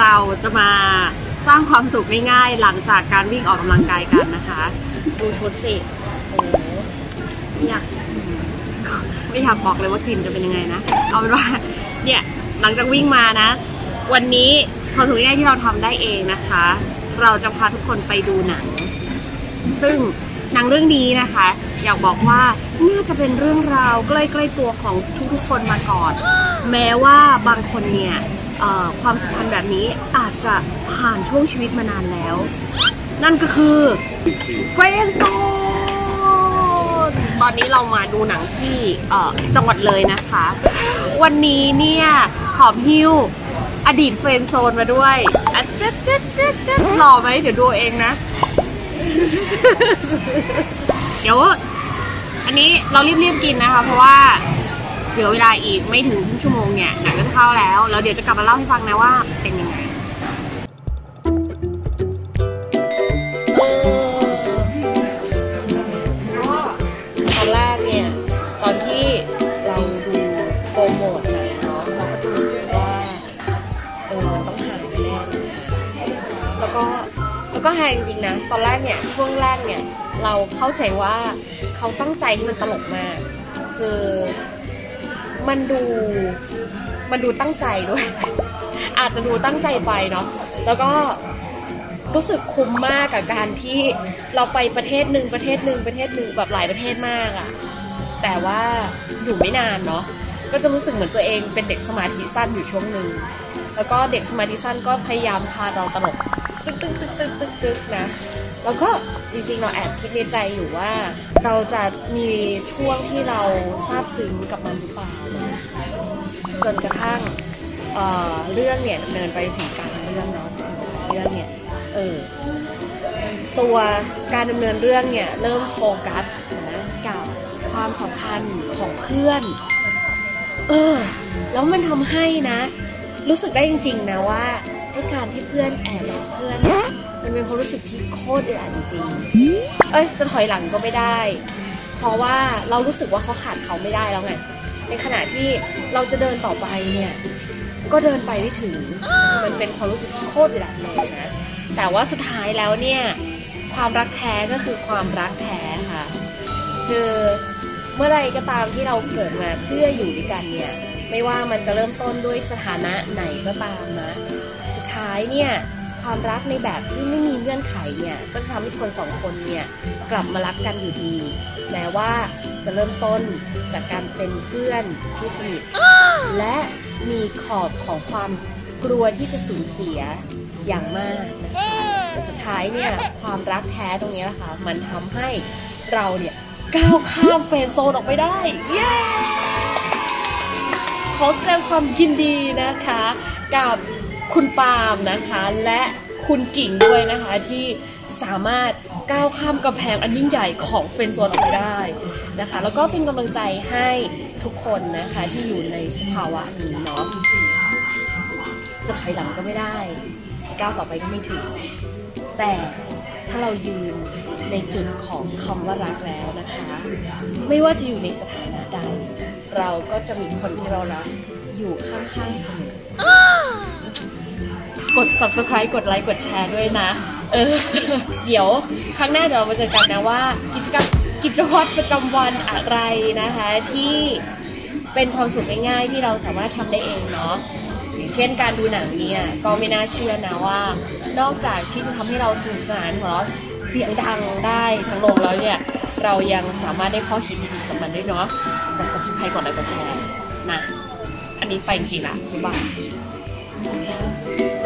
เราจะมาสร้างความสุขง่ายๆหลังจากการวิ่งออกกำลังกายกันนะคะ ดูชุดสิโอ้ไม่อยากไม่อยากบอกเลยว่ากลิ่นจะเป็นยังไงนะ เอาเป็นว่าเนี่ยหลังจากวิ่งมานะ วันนี้ความสุขง่ายที่เราทำได้เองนะคะ เราจะพาทุกคนไปดูหนัง ซึ่งหนังเรื่องนี้นะคะ อยากบอกว่าน่าจะเป็นเรื่องราวใกล้ๆตัวของทุกๆคนมาก่อน แม้ว่าบางคนเนี่ย ความสัมพันธ์แบบนี้อาจจะผ่านช่วงชีวิตมานานแล้ว นั่นก็คือ friend zone ตอนนี้เรามาดูหนังที่จังหวัดเลยนะคะ วันนี้เนี่ยหมอหิ้วอดีต friend zone มาด้วยหล่อไหมเดี๋ยวดูเองนะ เดี๋ยว อันนี้เรารีบๆกินนะคะ เพราะว่า เหลือเวลาอีกไม่ถึงครึ่งชั่วโมงเนี่ยหนังก็จะเข้าแล้ว แล้วเดี๋ยวจะกลับมาเล่าให้ฟังนะว่าเป็นยังไงเออตอนแรกเนี่ย ตอนที่เราดูโปรโมทนังเนาะเราก็จะรู้สึกว่าเออต้องหาแน่แล้วก็แล้วก็แฮงจริงๆนะ ตอนแรกเนี่ย ช่วงแรกเนี่ย เราเข้าใจว่าเขาตั้งใจที่มันตลกมาก คือ มันดูมันดูตั้งใจด้วย อาจจะดูตั้งใจไปเนาะแล้วก็รู้สึกคุ้มมากกับการที่เราไปประเทศหนึ่งประเทศหนึ่งประเทศหนึ่งแบบหลายประเทศมากอะแต่ว่าอยู่ไม่นานเนาะก็จะรู้สึกเหมือนตัวเองเป็นเด็กสมาธิสั้นอยู่ช่วงหนึ่งแล้วก็เด็กสมาธิสั้นก็พยายามพาเราตลกตึ๊กตึ๊กตึ๊กตึ๊กตึ๊กนะ แล้วก็จริงๆ เราแอบคิดในใจอยู่ว่า เราจะมีช่วงที่เราซาบซึ้งกับมันหรือเปล่าจนกระทั่งเอ่อเรื่องเนี่ยดำเนินไปถึงกลารเรื่องเนาะเรื่องเนี่ยเออตัวการดำเนินเรื่องเนี่ยเริ่มโฟกัสนะกับความสัมพันธ์ของเพื่อน เออ แล้วมันทำให้นะ รู้สึกได้จริงๆนะว่าไอ้การที่เพื่อนแอบหลอกเพื่อน มันเป็นความรู้สึกที่โคตรอึดอัดจริงๆเอ้ยจะถอยหลังก็ไม่ได้ เพราะว่าเรารู้สึกว่าเขาขาดเขาไม่ได้แล้วไง ในขณะที่เราจะเดินต่อไปเนี่ยก็เดินไปไม่ถึง มันเป็นความรู้สึกที่โคตรอึดอัดเลยนะ แต่ว่าสุดท้ายแล้วเนี่ยความรักแท้ก็คือความรักแท้ค่ะ คือเมื่อไรก็ตามที่เราเกิดมาเพื่ออยู่ด้วยกันเนี่ยไม่ว่ามันจะเริ่มต้นด้วยสถานะไหนก็ตามนะ สุดท้ายเนี่ย ความรักในแบบที่ไม่มีเงื่อนไขเนี่ยก็จะทำให้คนสองคนเนี่ยกลับมารักกันอยู่ดี แม้ว่าจะเริ่มต้นจากการเป็นเพื่อนที่สนิทและมีขอบของความกลัวที่จะสูญเสียอย่างมากนะคะแต่สุดท้ายเนี่ยความรักแท้ตรงนี้แหละค่ะมันทำให้เราเนี่ยก้าวข้ามเฟรนด์โซนออกไปได้ เย้ ขอแสดงความยินดีนะคะ กับ คุณปาล์มนะคะ และคุณกิ่งด้วยนะคะที่สามารถก้าวข้ามกำแพงอันยิ่งใหญ่ของเฟนโซนออกไปได้นะคะ แล้วก็เป็นกำลังใจให้ทุกคนนะคะที่อยู่ในสภาวะนี้เนาะจะถอยหลังก็ไม่ได้ จะก้าวต่อไปก็ไม่ถึง แต่ถ้าเรายืนในจุดของคำว่ารักแล้วนะคะ ไม่ว่าจะอยู่ในสถานะใด เราก็จะมีคนที่เรารักอยู่ข้างๆเสมอ กด subscribe กดไลค์กดแชร์ด้วยนะ เออ เดี๋ยวครั้งหน้าเดี๋ยวเรามาเจอกันนะว่ากิจกรรมกิจวัตรประจำวันอะไรนะคะ ที่เป็นความสุขง่ายๆที่เราสามารถทำได้เองเนาะอย่างเช่นการดูหนังเนี่ยก็ไม่น่าเชื่อนะว่า นอกจากที่จะทำให้เราสนุกสนานหัวเราะเสียงดังได้ทั้งโรงแล้วเนี่ย เรายังสามารถได้ข้อคิดดีๆกับมันด้วยเนาะกด subscribe กดไลค์กดแชร์นะ อันนี้ไปจริงละบ๊ายบาย 我。